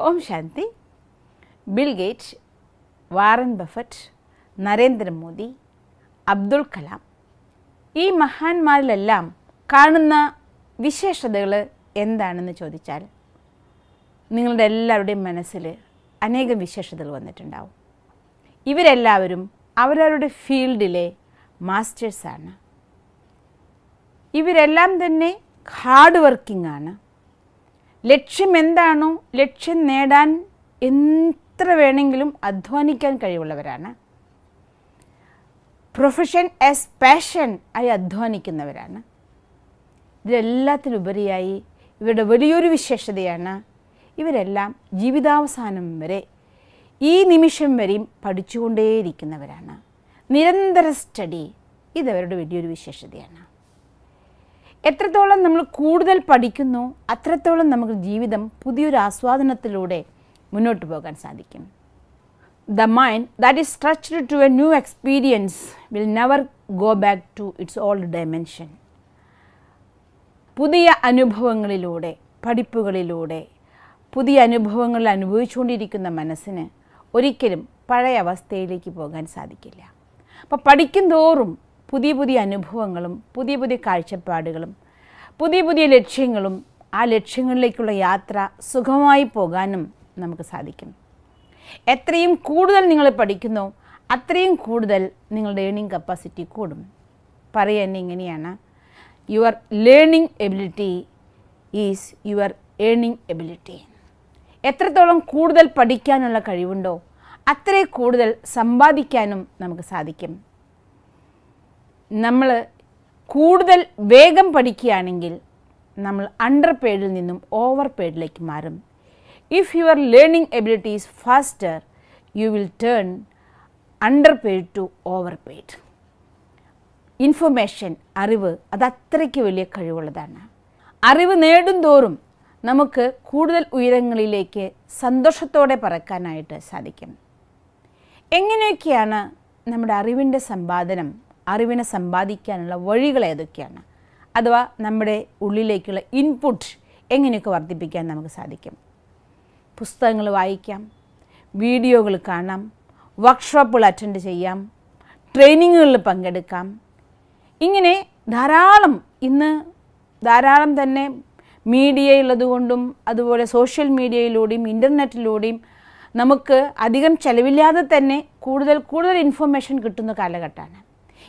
Om Shanti. Bill gate Warren Buffett Narendra Modi Abdul Kalam. ഈ മഹാന്മാരിലെല്ലാം കാണുന്ന വിശേഷതകൾ എന്താണെന്ന് ചോദിച്ചാൽ നിങ്ങളുടെ എല്ലാവരുടെയും മനസ്സിൽ അനേകം വിശേഷതകൾ വന്നിട്ടുണ്ടാവും. ഇവരെല്ലാവരും അവരവരുടെ ഫീൽഡിലെ മാസ്റ്റേഴ്സാണ്. ഇവരെല്ലാം തന്നെ ഹാർഡ് വർക്കിംഗ് ആണ് ലക്ഷ്യം എന്താണോ ലക്ഷ്യം നേടാൻ എത്ര വേണമെങ്കിലും അധ്വാനിക്കാൻ കഴിവുള്ളവരാണ്. പ്രൊഫഷൻ ആസ് പാഷൻ ആയി അധ്വാനിക്കുന്നവരാണ്. ഇതിലെല്ലാത്തിനുപരിയായി ഇവരുടെ വലിയൊരു വിശേഷതയാണ് ഇവരെല്ലാം ജീവിതാവസാനം വരെ ഈ നിമിഷം വരെയും പഠിച്ചുകൊണ്ടേയിരിക്കുന്നവരാണ്. നിരന്തര സ്റ്റഡി ഇതവരുടെ വലിയൊരു വിശേഷതയാണ്. എത്രത്തോളം നമ്മൾ കൂടുതൽ പഠിക്കുന്നു അത്രത്തോളം നമുക്ക് ജീവിതം പുതിയൊരു ആസ്വാദനത്തിലൂടെ മുന്നോട്ട് പോകാൻ സാധിക്കും. The mind that is stretched to a new experience will never go back to its old dimension പുതിയ അനുഭവങ്ങളിലൂടെ പഠിപ്പുകളിലൂടെ പുതിയ അനുഭവങ്ങൾ അനുഭവിച്ചുകൊണ്ടിരിക്കുന്ന മനസ്സിന് ഒരിക്കലും പഴയ അവസ്ഥയിലേക്ക് പോകാൻ സാധിക്കില്ല. അപ്പോൾ പഠിക്കും തോറും പുതിയ പുതിയ അനുഭവങ്ങളും പുതിയ പുതിയ കാഴ്ചപ്പാടുകളും പുതിയ പുതിയ ലക്ഷ്യങ്ങളും ആ ലക്ഷ്യങ്ങളിലേക്കുള്ള യാത്ര സുഖമായി പോകാനും നമുക്ക് സാധിക്കും. എത്രയും കൂടുതൽ നിങ്ങൾ പഠിക്കുന്നു അത്രയും കൂടുതൽ നിങ്ങളുടെ ഏണിംഗ് കപ്പാസിറ്റി കൂടും. പറയുക ഇങ്ങനെയാണ്. Your learning ability is your earning ability എത്രത്തോളം കൂടുതൽ പഠിക്കാനുള്ള കഴിവുണ്ടോ അത്രയും കൂടുതൽ സമ്പാദിക്കാനും നമുക്ക് സാധിക്കും. നമ്മൾ കൂടുതൽ വേഗം പഠിക്കുകയാണെങ്കിൽ നമ്മൾ അണ്ടർ പേഡിൽ നിന്നും ഓവർ പേഡിലേക്ക് മാറും. If your learning abilities faster you will turn underpaid to overpaid information അറിവ് അത് അത്രയ്ക്ക് വലിയ കഴിവുള്ളതാണ്. അറിവ് നേടും തോറും നമുക്ക് കൂടുതൽ ഉയരങ്ങളിലേക്ക് സന്തോഷത്തോടെ പറക്കാനായിട്ട് സാധിക്കും. എങ്ങനെയൊക്കെയാണ് നമ്മുടെ അറിവിന്റെ സമ്പാദനം? അറിവിനെ സമ്പാദിക്കാനുള്ള വഴികൾ ഏതൊക്കെയാണ്? അഥവാ നമ്മുടെ ഉള്ളിലേക്കുള്ള ഇൻപുട്ട് എങ്ങനെയൊക്കെ വർദ്ധിപ്പിക്കാൻ നമുക്ക് സാധിക്കും? പുസ്തകങ്ങൾ വായിക്കാം വീഡിയോകൾ കാണാം വർക്ക്ഷോപ്പുകൾ അറ്റൻഡ് ചെയ്യാം ട്രെയിനിങ്ങുകളിൽ പങ്കെടുക്കാം. ഇങ്ങനെ ധാരാളം ഇന്ന് ധാരാളം തന്നെ മീഡിയയുള്ളതുകൊണ്ടും അതുപോലെ സോഷ്യൽ മീഡിയയിലൂടെയും ഇന്റർനെറ്റിലൂടെയും നമുക്ക് അധികം ചെലവില്ലാതെ തന്നെ കൂടുതൽ കൂടുതൽ ഇൻഫർമേഷൻ കിട്ടുന്ന കാലഘട്ടമാണ്.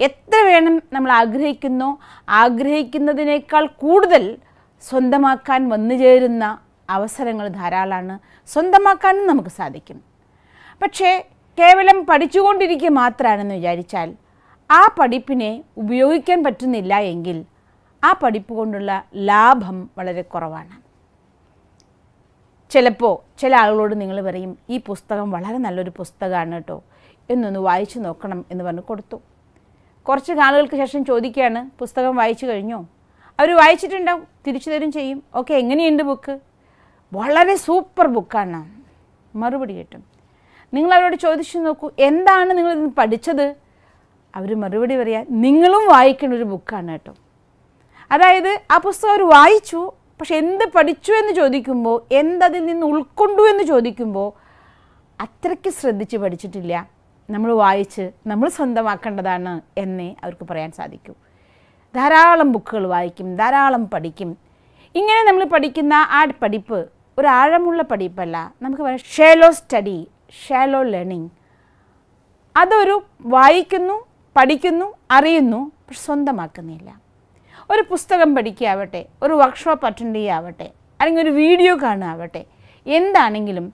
എത്ര വേണം നമ്മൾ ആഗ്രഹിക്കുന്നു? ആഗ്രഹിക്കുന്നതിനേക്കാൾ കൂടുതൽ സ്വന്തമാക്കാൻ വന്നു ചേരുന്ന അവസരങ്ങൾ ധാരാളമാണ് സ്വന്തമാക്കാനും നമുക്ക് സാധിക്കും. പക്ഷേ കേവലം പഠിച്ചുകൊണ്ടിരിക്കുക മാത്രമാണെന്ന് വിചാരിച്ചാൽ ആ പഠിപ്പിനെ ഉപയോഗിക്കാൻ പറ്റുന്നില്ല എങ്കിൽ ആ പഠിപ്പ് കൊണ്ടുള്ള ലാഭം വളരെ കുറവാണ്. ചിലപ്പോൾ ചില ആളുകളോട് നിങ്ങൾ പറയും ഈ പുസ്തകം വളരെ നല്ലൊരു പുസ്തകമാണ് കേട്ടോ. എന്നൊന്ന് വായിച്ചു നോക്കണം എന്ന് പറഞ്ഞ് കൊടുത്തു. കുറച്ച് നാളുകൾക്ക് ശേഷം ചോദിക്കുകയാണ് പുസ്തകം വായിച്ചു കഴിഞ്ഞോ? അവർ വായിച്ചിട്ടുണ്ടാവും തിരിച്ചു തരും ചെയ്യും. ഓക്കെ എങ്ങനെയുണ്ട് ബുക്ക് വളരെ സൂപ്പർ ബുക്കാണ് മറുപടി കിട്ടും. നിങ്ങൾ അവരോട് ചോദിച്ചു നോക്കൂ എന്താണ് നിങ്ങൾ ഇന്ന് പഠിച്ചത്? അവർ മറുപടി പറയാ നിങ്ങളും വായിക്കേണ്ട ഒരു ബുക്കാണ് കേട്ടോ. അതായത് ആ പുസ്തകം അവർ വായിച്ചു പക്ഷെ എന്ത് പഠിച്ചു എന്ന് ചോദിക്കുമ്പോൾ എന്തതിൽ നിന്ന് ഉൾക്കൊണ്ടു എന്ന് ചോദിക്കുമ്പോൾ അത്രയ്ക്ക് ശ്രദ്ധിച്ച് പഠിച്ചിട്ടില്ല. നമ്മൾ വായിച്ച് നമ്മൾ സ്വന്തമാക്കേണ്ടതാണ് എന്നേ അവർക്ക് പറയാൻ സാധിക്കൂ. ധാരാളം ബുക്കുകൾ വായിക്കും ധാരാളം പഠിക്കും. ഇങ്ങനെ നമ്മൾ പഠിക്കുന്ന ആ പഠിപ്പ് ഒരു ആഴമുള്ള പഠിപ്പല്ല. നമുക്ക് പറയാം ഷേലോ സ്റ്റഡി ഷാലോ ലേണിംഗ് അതൊരു വായിക്കുന്നു പഠിക്കുന്നു അറിയുന്നു പക്ഷെ സ്വന്തമാക്കുന്നില്ല. ഒരു പുസ്തകം പഠിക്കുകയാവട്ടെ ഒരു വർക്ക്ഷോപ്പ് അറ്റൻഡ് ചെയ്യാവട്ടെ അല്ലെങ്കിൽ ഒരു വീഡിയോ കാണുകയാവട്ടെ എന്താണെങ്കിലും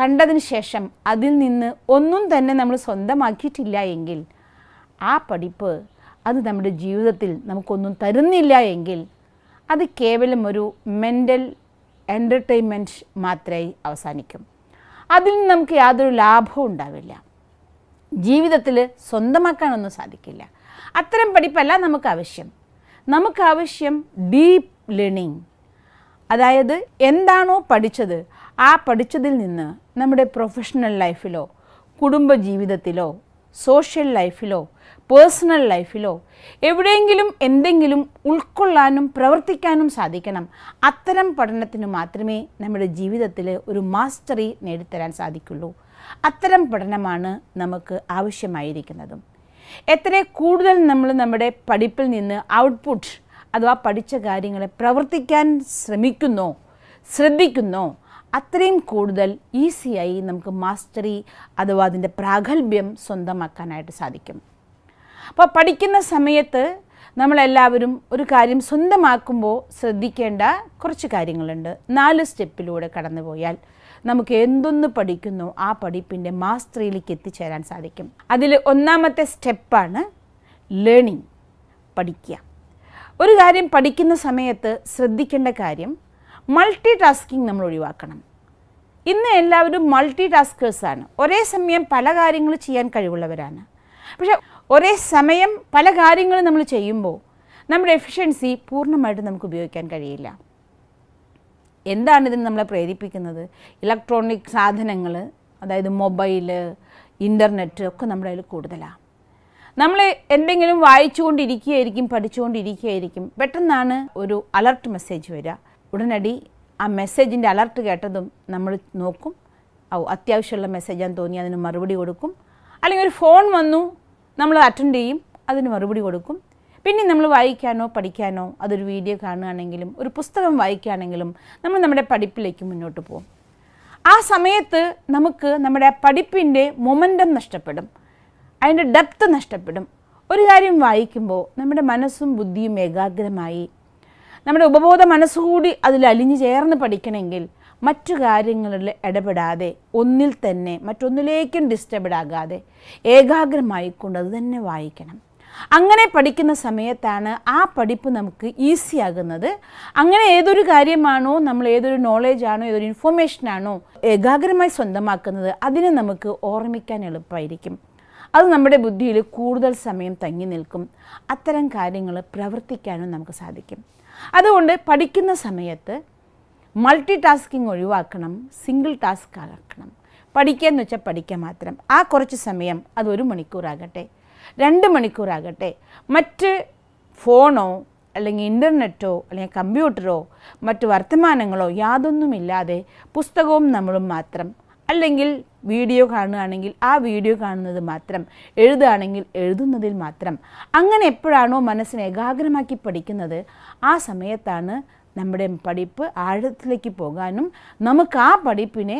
കണ്ടതിന് ശേഷം അതിൽ നിന്ന് ഒന്നും തന്നെ നമ്മൾ സ്വന്തമാക്കിയിട്ടില്ല എങ്കിൽ ആ പഠിപ്പ് അത് നമ്മുടെ ജീവിതത്തിൽ നമുക്കൊന്നും തരുന്നില്ല എങ്കിൽ അത് കേവലം ഒരു മെന്റൽ എന്റർടൈൻമെന്റ് മാത്രമായി അവസാനിക്കും. അതിൽ നിന്ന് നമുക്ക് യാതൊരു ലാഭവും ഉണ്ടാവില്ല. ജീവിതത്തിൽ സ്വന്തമാക്കാനൊന്നും സാധിക്കില്ല. അത്തരം പഠിപ്പല്ല നമുക്ക് ആവശ്യം. നമുക്ക് ആവശ്യം ഡീപ്പ് ലേണിംഗ് അതായത് എന്താണോ പഠിച്ചത് ആ പഠിച്ചതിൽ നിന്ന് നമ്മുടെ പ്രൊഫഷണൽ ലൈഫിലോ കുടുംബ ജീവിതത്തിലോ സോഷ്യൽ ലൈഫിലോ പേഴ്സണൽ ലൈഫിലോ എവിടെയെങ്കിലും എന്തെങ്കിലും ഉൾക്കൊള്ളാനും പ്രവർത്തിക്കാനും സാധിക്കണം. അത്തരം പഠനത്തിന് മാത്രമേ നമ്മുടെ ജീവിതത്തിൽ ഒരു മാസ്റ്ററി നേടിത്തരാൻ സാധിക്കുള്ളൂ. അത്തരം പഠനമാണ് നമുക്ക് ആവശ്യമായിരിക്കുന്നതും. എത്ര കൂടുതൽ നമ്മൾ നമ്മുടെ പഠിപ്പിൽ നിന്ന് ഔട്ട്പുട്ട് അഥവാ പഠിച്ച കാര്യങ്ങളെ പ്രവർത്തിക്കാൻ ശ്രമിക്കുന്നോ ശ്രദ്ധിക്കുന്നോ അത്രയും കൂടുതൽ ഈസിയായി നമുക്ക് മാസ്റ്ററി അഥവാ അതിന്റെ പ്രാഗൽഭ്യം സ്വന്തമാക്കാനായിട്ട് സാധിക്കും. അപ്പോൾ പഠിക്കുന്ന സമയത്ത് നമ്മളെല്ലാവരും ഒരു കാര്യം സ്വന്തമാക്കുമ്പോൾ ശ്രദ്ധിക്കേണ്ട കുറച്ച് കാര്യങ്ങളുണ്ട്. നാല് സ്റ്റെപ്പിലൂടെ കടന്നു പോയാൽ നമുക്ക് എന്തൊന്ന് പഠിക്കുന്നു ആ പഠിപ്പിന്റെ മാസ്റ്ററിയിലേക്ക് എത്തിച്ചേരാൻ സാധിക്കും. അതിൽ ഒന്നാമത്തെ സ്റ്റെപ്പാണ് ലേണിംഗ് പഠിക്കുക. ഒരു കാര്യം പഠിക്കുന്ന സമയത്ത് ശ്രദ്ധിക്കേണ്ട കാര്യം മൾട്ടി ടാസ്കിങ് നമ്മൾ ഒഴിവാക്കണം. ഇന്ന് എല്ലാവരും മൾട്ടി ടാസ്കേഴ്സാണ് ഒരേ സമയം പല കാര്യങ്ങൾ ചെയ്യാൻ കഴിവുള്ളവരാണ്. പക്ഷെ ഒരേ സമയം പല കാര്യങ്ങളും നമ്മൾ ചെയ്യുമ്പോൾ നമ്മുടെ എഫിഷ്യൻസി പൂർണമായിട്ട് നമുക്ക് ഉപയോഗിക്കാൻ കഴിയില്ല. എന്താണ് ഇതിന് നമ്മളെ പ്രേരിപ്പിക്കുന്നത്? ഇലക്ട്രോണിക് സാധനങ്ങൾ അതായത് മൊബൈൽ ഇന്റർനെറ്റ് ഒക്കെ നമ്മുടെ കയ്യിൽ കൂടുതലാണ് നമ്മൾ എന്തെങ്കിലും വായിച്ചുകൊണ്ടിരിക്കുകയായിരിക്കും പഠിച്ചുകൊണ്ടിരിക്കുകയായിരിക്കും പെട്ടെന്നാണ് ഒരു അലർട്ട് മെസ്സേജ് വരിക. ഉടനടി ആ മെസ്സേജിന്റെ അലർട്ട് കേട്ടതും നമ്മൾ നോക്കും. ഓ അത്യാവശ്യമുള്ള മെസ്സേജാന്ന് തോന്നി അതിന് മറുപടി കൊടുക്കും. അല്ലെങ്കിൽ ഒരു ഫോൺ വന്നു നമ്മൾ അറ്റൻഡ് ചെയ്യും അതിന് മറുപടി കൊടുക്കും. പിന്നെ നമ്മൾ വായിക്കാനോ പഠിക്കാനോ അതൊരു വീഡിയോ കാണുകയാണെങ്കിലും ഒരു പുസ്തകം വായിക്കുകയാണെങ്കിലും നമ്മൾ നമ്മുടെ പഠിപ്പിലേക്ക് മുന്നോട്ട് പോകും. ആ സമയത്ത് നമുക്ക് നമ്മുടെ പഠിപ്പിന്റെ മൊമെന്റം നഷ്ടപ്പെടും. അതിന്റെ ഡെപ്ത് നഷ്ടപ്പെടും. ഒരു കാര്യം വായിക്കുമ്പോൾ നമ്മുടെ മനസ്സും ബുദ്ധിയും ഏകാഗ്രമായി നമ്മുടെ ഉപബോധ മനസ്സുകൂടി അതിൽ അലിഞ്ഞു ചേർന്ന് പഠിക്കണമെങ്കിൽ മറ്റു കാര്യങ്ങളിൽ ഇടപെടാതെ ഒന്നിൽ തന്നെ മറ്റൊന്നിലേക്കും ഡിസ്റ്റർബ് ആകാതെ ഏകാഗ്രമായിക്കൊണ്ട് അത് തന്നെ വായിക്കണം. അങ്ങനെ പഠിക്കുന്ന സമയത്താണ് ആ പഠിപ്പ് നമുക്ക് ഈസി ആകുന്നത്. അങ്ങനെ ഏതൊരു കാര്യമാണോ നമ്മൾ ഏതൊരു നോളേജാണോ ഏതൊരു ഇൻഫോർമേഷനാണോ ഏകാഗ്രമായി സ്വന്തമാക്കുന്നത് അതിനെ നമുക്ക് ഓർമ്മിക്കാൻ എളുപ്പമായിരിക്കും. അത് നമ്മുടെ ബുദ്ധിയിൽ കൂടുതൽ സമയം തങ്ങി നിൽക്കും. അത്തരം കാര്യങ്ങൾ പ്രവർത്തിക്കാനും നമുക്ക് സാധിക്കും. അതുകൊണ്ട് പഠിക്കുന്ന സമയത്ത് മൾട്ടി ടാസ്കിങ് ഒഴിവാക്കണം സിംഗിൾ ടാസ്ക് ആക്കണം. പഠിക്കുക എന്ന് വെച്ചാൽ പഠിക്കുക മാത്രം. ആ കുറച്ച് സമയം അത് ഒരു മണിക്കൂറാകട്ടെ രണ്ട് മണിക്കൂറാകട്ടെ. മറ്റ് ഫോണോ അല്ലെങ്കിൽ ഇന്റർനെറ്റോ അല്ലെങ്കിൽ കമ്പ്യൂട്ടറോ മറ്റ് വർത്തമാനങ്ങളോ യാതൊന്നുമില്ലാതെ പുസ്തകവും നമ്മളും മാത്രം അല്ലെങ്കിൽ വീഡിയോ കാണുകയാണെങ്കിൽ ആ വീഡിയോ കാണുന്നത് മാത്രം എഴുതുകയാണെങ്കിൽ എഴുതുന്നതിൽ മാത്രം. അങ്ങനെ എപ്പോഴാണോ മനസ്സിനെ ഏകാഗ്രമാക്കി പഠിക്കുന്നത് ആ സമയത്താണ് നമ്മുടെ പഠിപ്പ് ആഴത്തിലേക്ക് പോകാനും നമുക്ക് ആ പഠിപ്പിനെ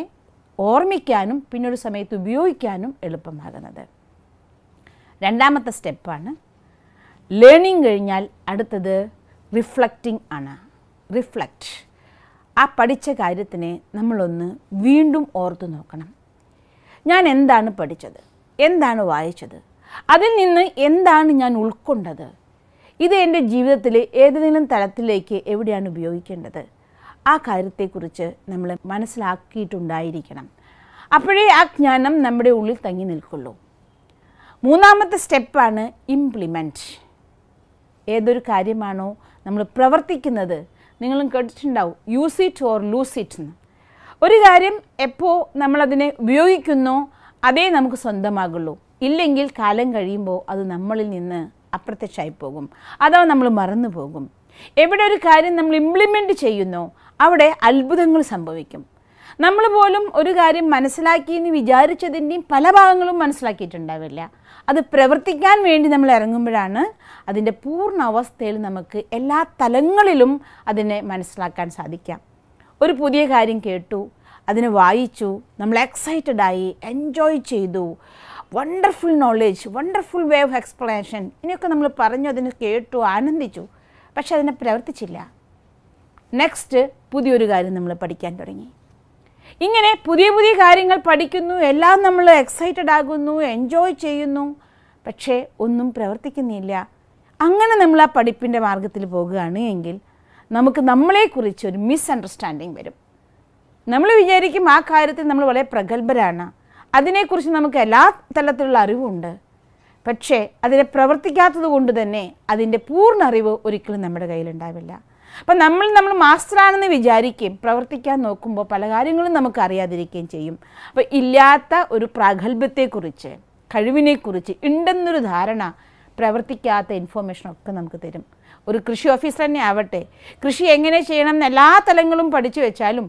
ഓർമ്മിക്കാനും പിന്നൊരു സമയത്ത് ഉപയോഗിക്കാനും എളുപ്പമാകുന്നത്. രണ്ടാമത്തെ സ്റ്റെപ്പാണ്. ലേണിംഗ് കഴിഞ്ഞാൽ അടുത്തത് റിഫ്ലക്റ്റിംഗ് ആണ്. റിഫ്ലക്റ്റ് ആ പഠിച്ച കാര്യത്തിനെ നമ്മളൊന്ന് വീണ്ടും ഓർത്തു നോക്കണം. ഞാൻ എന്താണ് പഠിച്ചത്? എന്താണ് വായിച്ചത്? അതിൽ നിന്ന് എന്താണ് ഞാൻ ഉൾക്കൊണ്ടത്? ഇത് എന്റെ ജീവിതത്തിൽ ഏതെങ്കിലും തലത്തിലേക്ക് എവിടെയാണ് ഉപയോഗിക്കേണ്ടത്? ആ കാര്യത്തെക്കുറിച്ച് നമ്മൾ മനസ്സിലാക്കിയിട്ടുണ്ടായിരിക്കണം. അപ്പോഴേ ആ ജ്ഞാനം നമ്മുടെ ഉള്ളിൽ തങ്ങി നിൽക്കുള്ളൂ. മൂന്നാമത്തെ സ്റ്റെപ്പാണ് ഇംപ്ലിമെന്റ്. ഏതൊരു കാര്യമാണോ നമ്മൾ പ്രവർത്തിക്കുന്നത് നിങ്ങളും കേട്ടിട്ടുണ്ടാവും. Use it or lose it എന്ന് ഒരു കാര്യം എപ്പോൾ നമ്മളതിനെ ഉപയോഗിക്കുന്നോ അതേ നമുക്ക് സ്വന്തമാകുള്ളൂ. ഇല്ലെങ്കിൽ കാലം കഴിയുമ്പോൾ അത് നമ്മളിൽ നിന്ന് അപ്രത്യക്ഷമായി പോകും. അഥവാ നമ്മൾ മറന്നു പോകും. എവിടെ ഒരു കാര്യം നമ്മൾ ഇംപ്ലിമെന്റ് ചെയ്യുന്നോ അവിടെ അത്ഭുതങ്ങൾ സംഭവിക്കും. നമ്മൾ പോലും ഒരു കാര്യം മനസ്സിലാക്കിയെന്ന് വിചാരിച്ചതിന്റെയും പല ഭാഗങ്ങളും മനസ്സിലാക്കിയിട്ടുണ്ടാവില്ല. അത് പ്രവർത്തിക്കാൻ വേണ്ടി നമ്മൾ ഇറങ്ങുമ്പോഴാണ് അതിന്റെ പൂർണ അവസ്ഥയിൽ നമുക്ക് എല്ലാ തലങ്ങളിലും അതിനെ മനസ്സിലാക്കാൻ സാധിക്കാം. ഒരു പുതിയ കാര്യം കേട്ടു അതിനെ വായിച്ചു നമ്മൾ എക്സൈറ്റഡ് ആയി എൻജോയ് ചെയ്തു. Wonderful knowledge wonderful way of explanation ഇനിയൊക്കെ നമ്മൾ പറഞ്ഞു അതിനെ കേട്ടു ആനന്ദിച്ചു. പക്ഷെ അതിനെ പ്രവർത്തിച്ചില്ല. നെക്സ്റ്റ് പുതിയൊരു കാര്യം നമ്മൾ പഠിക്കാൻ തുടങ്ങി. ഇങ്ങനെ പുതിയ പുതിയ കാര്യങ്ങൾ പഠിക്കുന്നു എല്ലാം നമ്മൾ എക്സൈറ്റഡ് ആകുന്നു എൻജോയ് ചെയ്യുന്നു. പക്ഷേ ഒന്നും പ്രവർത്തിക്കുന്നില്ല. അങ്ങനെ നമ്മൾ ആ പഠിപ്പിന്റെ മാർഗത്തിൽ പോകുകയാണ് എങ്കിൽ നമുക്ക് നമ്മളെക്കുറിച്ച് ഒരു മിസ് അണ്ടർസ്റ്റാൻഡിങ് വരും. നമ്മൾ വിചാരിക്കും ആ കാര്യത്തിൽ നമ്മൾ വളരെ പ്രഗത്ഭരാണ്. അതിനെക്കുറിച്ച് നമുക്ക് എല്ലാ തലത്തിലുള്ള അറിവുണ്ട്. പക്ഷേ അതിനെ പ്രവർത്തിക്കാത്തത് കൊണ്ട് തന്നെ അതിന്റെ പൂർണ അറിവ് ഒരിക്കലും നമ്മുടെ കയ്യിലുണ്ടാവില്ല അപ്പം നമ്മൾ നമ്മൾ മാസ്റ്ററാണെന്ന് വിചാരിക്കുകയും പ്രവർത്തിക്കാൻ നോക്കുമ്പോൾ പല കാര്യങ്ങളും നമുക്ക് അറിയാതിരിക്കുകയും ചെയ്യും. അപ്പോൾ ഇല്ലാത്ത ഒരു പ്രാഗൽഭ്യത്തെക്കുറിച്ച് കഴിവിനെക്കുറിച്ച് ഉണ്ടെന്നൊരു ധാരണ പ്രവർത്തിക്കാത്ത ഇൻഫോർമേഷനൊക്കെ നമുക്ക് തരും. ഒരു കൃഷി ഓഫീസർ തന്നെ ആവട്ടെ. കൃഷി എങ്ങനെ ചെയ്യണം എന്ന് എല്ലാ തലങ്ങളും പഠിച്ചു വെച്ചാലും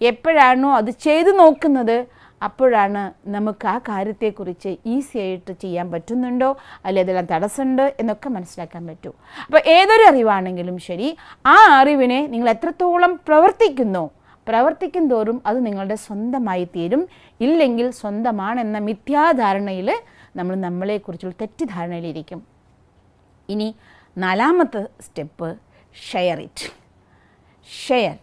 എപ്പോഴാണോ അത് ചെയ്തു നോക്കുന്നത് അപ്പോഴാണ് നമുക്ക് ആ കാര്യത്തെക്കുറിച്ച് ഈസി ആയിട്ട് ചെയ്യാൻ പറ്റുന്നുണ്ടോ? അല്ലെങ്കിൽ അതെല്ലാം തടസ്സമുണ്ട്? എന്നൊക്കെ മനസ്സിലാക്കാൻ പറ്റൂ. അപ്പോൾ ഏതൊരു അറിവാണെങ്കിലും ശരി ആ അറിവിനെ നിങ്ങൾ എത്രത്തോളം പ്രവർത്തിക്കുന്നു പ്രവർത്തിക്കും തോറും അത് നിങ്ങളുടെ സ്വന്തമായി തീരും. ഇല്ലെങ്കിൽ സ്വന്തമാണെന്ന മിഥ്യാധാരണയിൽ നമ്മൾ നമ്മളെക്കുറിച്ചുള്ള തെറ്റിദ്ധാരണയിലിരിക്കും. ഇനി നാലാമത്തെ സ്റ്റെപ്പ് ഷെയർ ഇറ്റ് ഷെയർ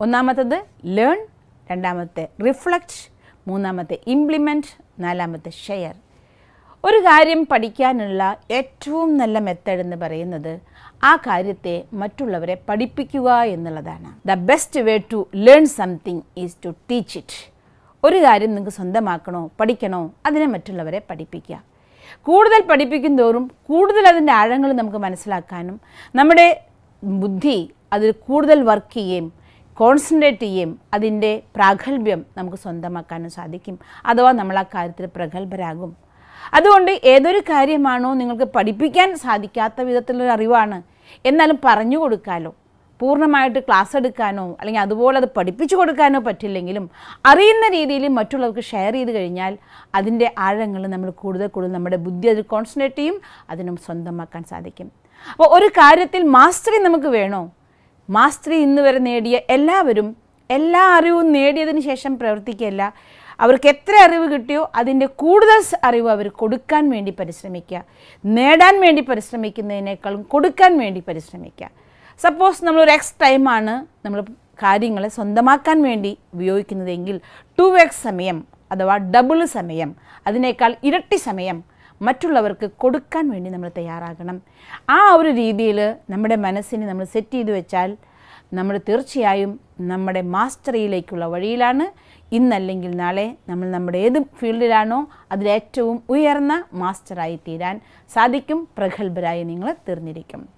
ഒന്നാമത്തത് ലേൺ രണ്ടാമത്തെ റിഫ്ലക്റ്റ് മൂന്നാമത്തെ ഇംപ്ലിമെന്റ് നാലാമത്തെ ഷെയർ ഒരു കാര്യം പഠിക്കാനുള്ള ഏറ്റവും നല്ല മെത്തേഡ് എന്ന് പറയുന്നത് ആ കാര്യത്തെ മറ്റുള്ളവരെ പഠിപ്പിക്കുക എന്നുള്ളതാണ്. The best way to learn something is to teach it ഒരു കാര്യം നിങ്ങൾക്ക് സ്വന്തമാക്കണോ പഠിക്കണോ അതിനെ മറ്റുള്ളവരെ പഠിപ്പിക്കുക. കൂടുതൽ പഠിപ്പിക്കും തോറും കൂടുതൽ അതിന്റെ ആഴങ്ങൾ നമുക്ക് മനസ്സിലാക്കാനും നമ്മുടെ ബുദ്ധി അതിൽ കൂടുതൽ വർക്ക് ചെയ്യുകയും കോൺസെൻട്രേറ്റ് ചെയ്യുകയും അതിന്റെ പ്രാഗൽഭ്യം നമുക്ക് സ്വന്തമാക്കാനും സാധിക്കും. അഥവാ നമ്മൾ ആ കാര്യത്തിൽ പ്രഗത്ഭരാകും. അതുകൊണ്ട് ഏതൊരു കാര്യമാണോ നിങ്ങൾക്ക് പഠിപ്പിക്കാൻ സാധിക്കാത്ത വിധത്തിലുള്ള അറിവാണ്. എന്നാലും പറഞ്ഞു കൊടുക്കാലോ പൂർണമായിട്ട് ക്ലാസ് എടുക്കാനോ അല്ലെങ്കിൽ അതുപോലെ അത് പഠിപ്പിച്ചു കൊടുക്കാനോ പറ്റില്ലെങ്കിലും അറിയുന്ന രീതിയിൽ മറ്റുള്ളവർക്ക് ഷെയർ ചെയ്ത് കഴിഞ്ഞാൽ അതിന്റെ ആഴങ്ങൾ നമ്മൾ കൂടുതൽ കൂടുതൽ നമ്മുടെ ബുദ്ധി അതിൽ കോൺസെൻട്രേറ്റ് ചെയ്യും അതിനും സ്വന്തമാക്കാൻ സാധിക്കും. അപ്പോൾ ഒരു കാര്യത്തിൽ മാസ്റ്ററി നമുക്ക് വേണോ? മാസ്റ്ററി ഇന്ന് വരെ നേടിയ എല്ലാവരും എല്ലാ അറിവും നേടിയതിന് ശേഷം പ്രവർത്തിക്കുകയല്ല. അവർക്ക് എത്ര അറിവ് കിട്ടിയോ അതിന്റെ കൂടുതൽ അറിവ് അവർ കൊടുക്കാൻ വേണ്ടി പരിശ്രമിക്കുക. നേടാൻ വേണ്ടി പരിശ്രമിക്കുന്നതിനേക്കാളും കൊടുക്കാൻ വേണ്ടി പരിശ്രമിക്കുക. സപ്പോസ് നമ്മളൊരു എക്സ് ടൈമാണ് നമ്മൾ കാര്യങ്ങളെ സ്വന്തമാക്കാൻ വേണ്ടി ഉപയോഗിക്കുന്നതെങ്കിൽ ടു എക്സ് സമയം അഥവാ ഡബിൾ സമയം അതിനേക്കാൾ ഇരട്ടി സമയം മറ്റുള്ളവർക്ക് കൊടുക്കാൻ വേണ്ടി നമ്മൾ തയ്യാറാകണം. ആ ഒരു രീതിയിൽ നമ്മുടെ മനസ്സിനെ നമ്മൾ സെറ്റ് ചെയ്തു വെച്ചാൽ നമ്മൾ തീർച്ചയായും നമ്മുടെ മാസ്റ്ററിയിലേക്കുള്ള വഴിയിലാണ്. ഇന്നല്ലെങ്കിൽ നാളെ നമ്മൾ നമ്മുടെ ഏത് ഫീൽഡിലാണോ അതിലേറ്റവും ഉയർന്ന മാസ്റ്ററായി തീരാൻ സാധിക്കും. പ്രഗത്ഭരായി നിങ്ങൾ തീർന്നിരിക്കും.